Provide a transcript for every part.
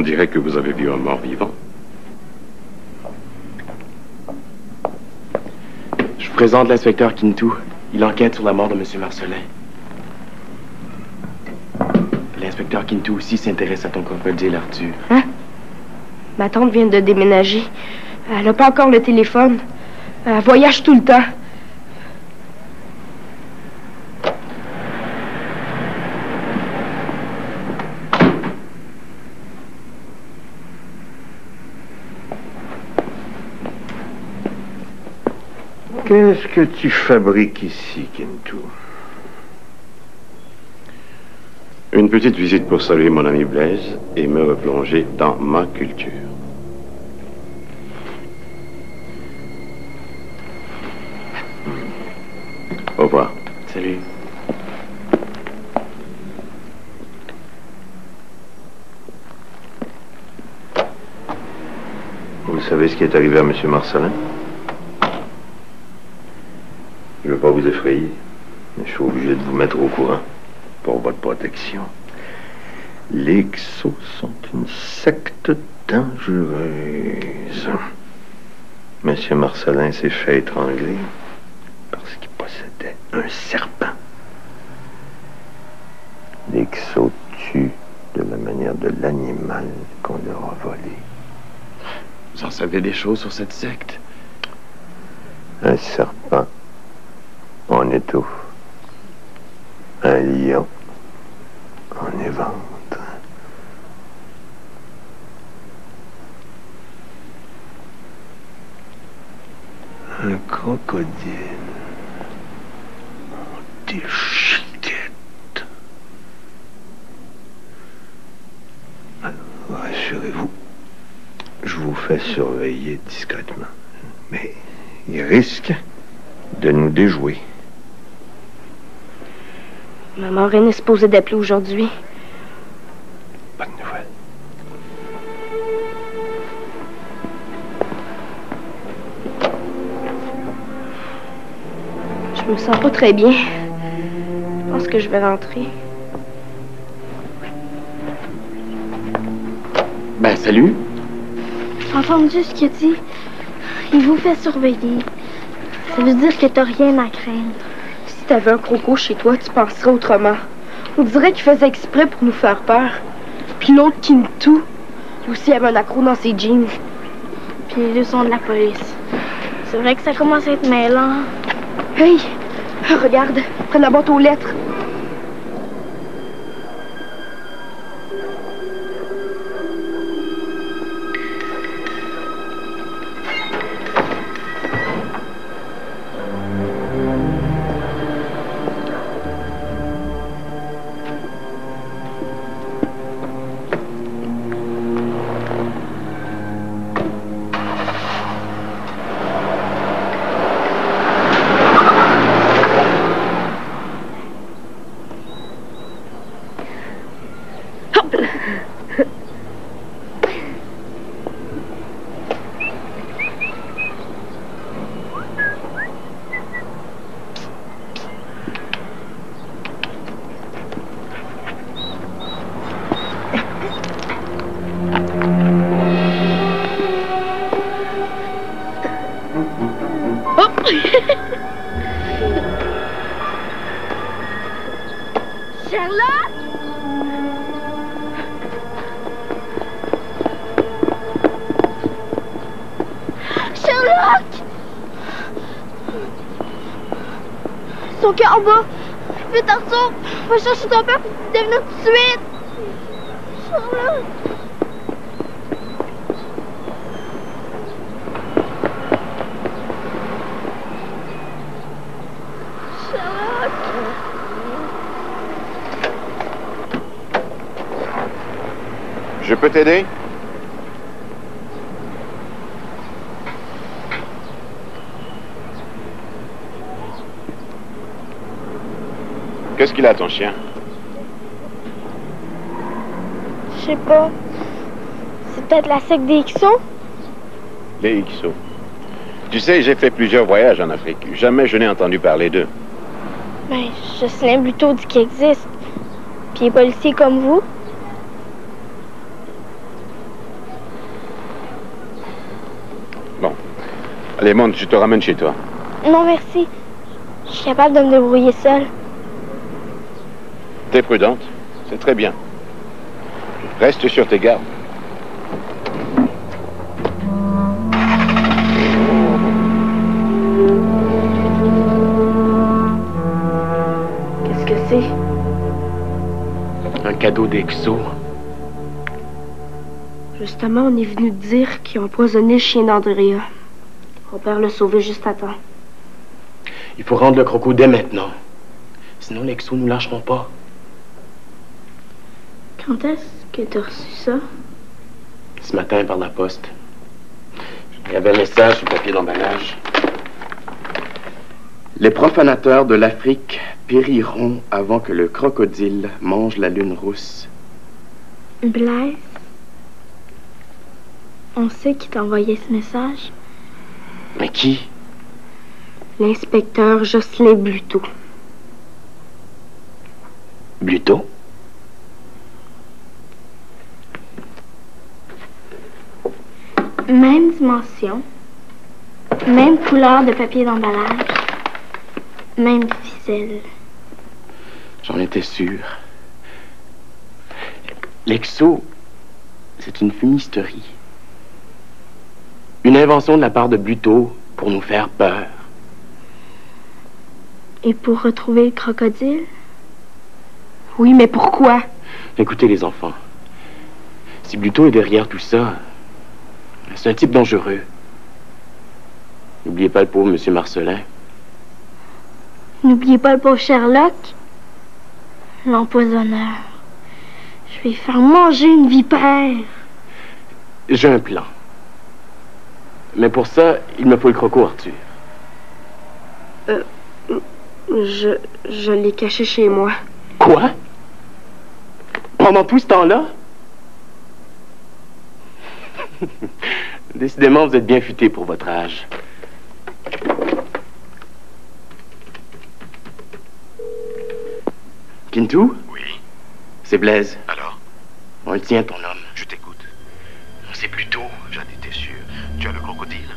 On dirait que vous avez vu un mort vivant. Je vous présente l'inspecteur Kintou. Il enquête sur la mort de M. Marcelin. L'inspecteur Kintou aussi s'intéresse à ton crocodile, Arthur. Hein? Ma tante vient de déménager. Elle n'a pas encore le téléphone. Elle voyage tout le temps. Qu'est-ce que tu fabriques ici, Kintu? Une petite visite pour saluer mon ami Blaise et me replonger dans ma culture. Au revoir. Salut. Vous savez ce qui est arrivé à M. Marcelin? Je ne veux pas vous effrayer, mais je suis obligé de vous mettre au courant pour votre protection. Les Xos sont une secte dangereuse. M. Marcelin s'est fait étrangler parce qu'il possédait un serpent. Les Xos tuent de la manière de l'animal qu'on leur a volé. Vous en savez des choses sur cette secte? Un serpent on étouffe. Un lion on évente. Un rassurez-vous, je vous fais surveiller discrètement. Mais il risque de nous déjouer. Maman Reine est supposée d'appeler aujourd'hui. Je me sens pas très bien. Je pense que je vais rentrer. Ben, salut. J'ai entendu ce qu'il dit. Il vous fait surveiller. Ça veut dire que t'as rien à craindre. Si t'avais un croco chez toi, tu penserais autrement. On dirait qu'il faisait exprès pour nous faire peur. Puis l'autre qui nous tout. Lui aussi avait un accro dans ses jeans. Puis les deux sont de la police. C'est vrai que ça commence à être mêlant. Hey! Regarde, prends la boîte aux lettres. Son cœur en bas. Vite! Va chercher ton père pour devenir tout de suite! Charlotte! Je peux t'aider? Qu'est-ce qu'il a, ton chien Je sais pas. C'est peut-être la secte des Xo. Les Xo. Tu sais, j'ai fait plusieurs voyages en Afrique. Jamais je n'ai entendu parler d'eux. Ben, Jocelyn Buteau dit qu'ils existent. Puis il est comme vous. Bon. Allez, monte, je te ramène chez toi. Non, merci. Je suis capable de me débrouiller seule. T'es prudente. C'est très bien. Reste sur tes gardes. Qu'est-ce que c'est? Un cadeau d'Exo. Justement, on est venu te dire qu'ils ont empoisonné le chien d'Andrea. Mon père l'a sauvé juste à temps. Il faut rendre le croco dès maintenant. Sinon, l'Exo nous lâcheront pas. Quand est-ce que t'as reçu ça? Ce matin, par la poste. Il y avait un message sur le papier d'emballage. Les profanateurs de l'Afrique périront avant que le crocodile mange la lune rousse. Blaise, on sait qui t'a envoyé ce message. Mais qui? L'inspecteur Jocelyn Bluto. Bluto? Même dimension, même couleur de papier d'emballage, même ficelle. J'en étais sûr. L'exo, c'est une fumisterie. Une invention de la part de Bluto pour nous faire peur. Et pour retrouver le crocodile, Oui, mais pourquoi? Écoutez les enfants. Si Bluto est derrière tout ça, c'est un type dangereux. N'oubliez pas le pauvre Monsieur Marcelin. n'oubliez pas le pauvre Sherlock, l'empoisonneur. Je vais faire manger une vipère. J'ai un plan. Mais pour ça, il me faut le croco, Arthur. Je, je l'ai caché chez moi. Quoi? Pendant tout ce temps-là? Décidément, vous êtes bien futé pour votre âge. Kintou? Oui. C'est Blaise. Alors? On le tient, ton homme. Je t'écoute. C'est plus tôt. J'en étais sûr. Tu as le crocodile?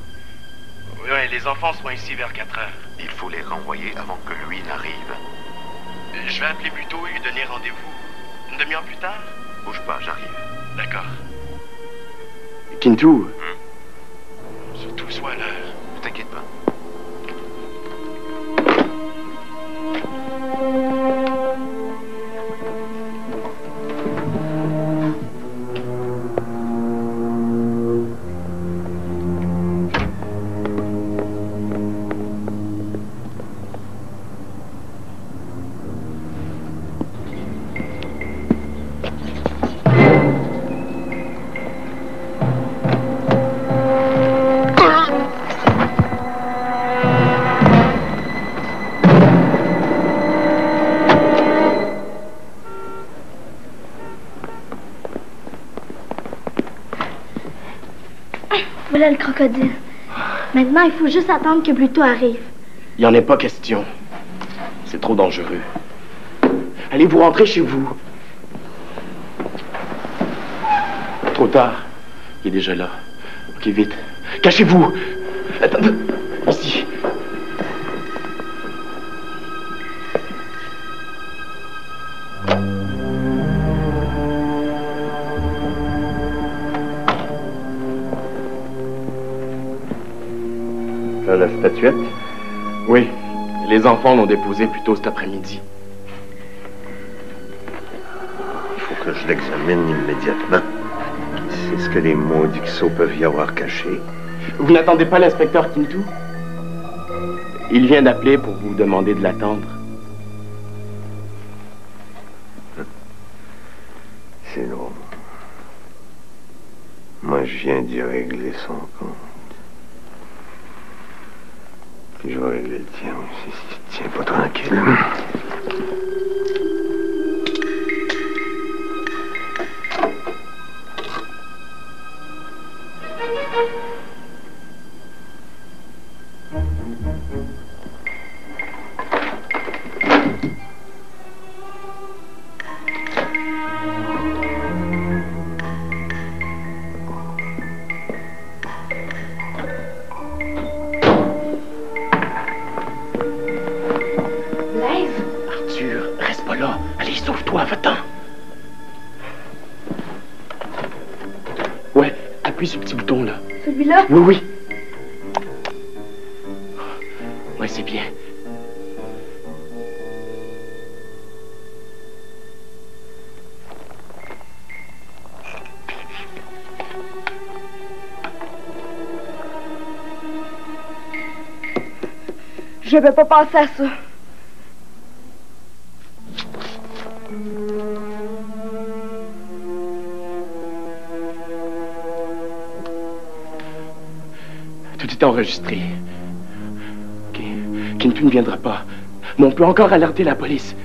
Oui, les enfants seront ici vers 4 heures. Il faut les renvoyer avant que lui n'arrive. Je vais appeler plus tôt et lui donner rendez-vous. Une demi-heure plus tard? Bouge pas, j'arrive. D'accord. Kintou. Surtout windows. Crocodile. Maintenant, il faut juste attendre que Pluto arrive. Il n'y en est pas question. C'est trop dangereux. Allez vous rentrer chez vous. Trop tard. Il est déjà là. Ok, vite. Cachez-vous. Attends, ici. La statuette? Oui, les enfants l'ont déposé plus tôt cet après-midi. Il faut que je l'examine immédiatement. C'est ce que les maudits XO peuvent y avoir caché. Vous n'attendez pas l'inspecteur Kintou? Il vient d'appeler pour vous demander de l'attendre. C'est drôle. Moi, je viens d'y régler son compte. Je vais le tien aussi, si tu te tiens pas tranquille. Oui, oui. Ouais, c'est bien. Je vais pas penser à ça. Enregistré. OK. Kintu ne viendra pas. Mais on peut encore alerter la police.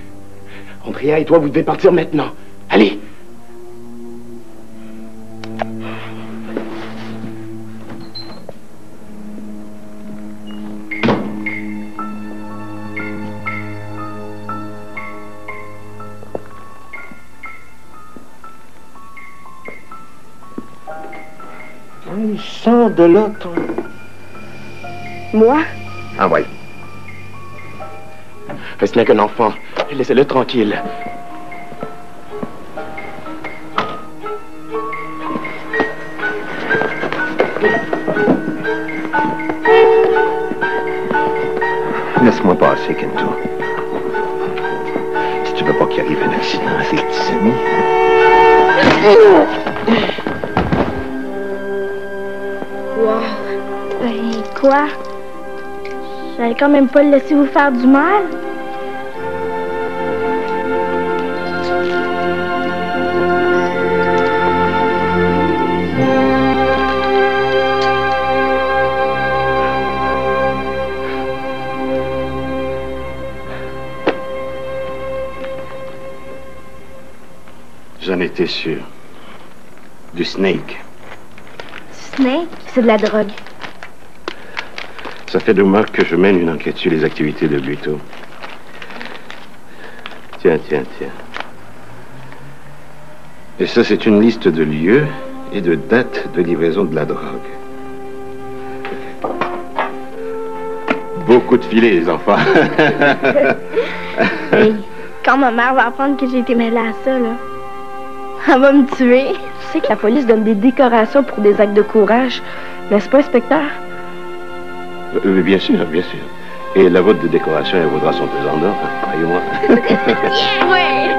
Andrea et toi, vous devez partir maintenant. Allez! Il de toi. Moi? Ah ouais. Ce n'est qu'un enfant. Laissez-le tranquille. Laisse-moi passer, Kento. Si tu veux pas qu'il arrive un accident à tes petits amis. Wow. Ben, quoi? J'allais quand même pas le laisser vous faire du mal? J'en étais sûr. Du snake. Snake, c'est de la drogue. Ça fait deux mois que je mène une enquête sur les activités de Buto. Tiens, tiens, tiens. Et ça, c'est une liste de lieux et de dates de livraison de la drogue. Beaucoup de filets, les enfants. Quand ma mère va apprendre que j'ai été mêlée à ça, là, elle va me tuer. Tu sais que la police donne des décorations pour des actes de courage, n'est-ce pas, inspecteur? Euh, bien sûr, bien sûr. Et la vôtre de décoration, elle vaudra son pesant d'or, hein, croyez-moi.